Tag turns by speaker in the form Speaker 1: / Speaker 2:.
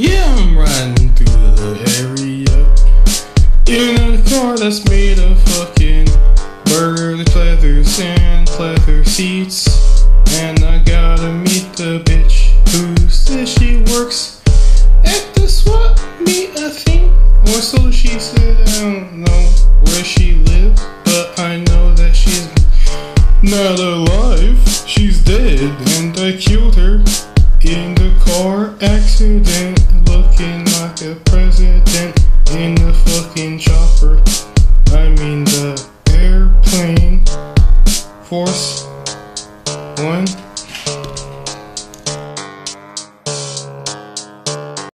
Speaker 1: Yeah, I'm riding through the area in a car that's made of fucking burger feathers and leather seats. And I gotta meet the bitch who says she works at the swap meet, I think, or so she said. I don't know where she lives, but I know that she's not alive. She's dead car accident, looking like a president in the fucking chopper. I mean the airplane. Force one.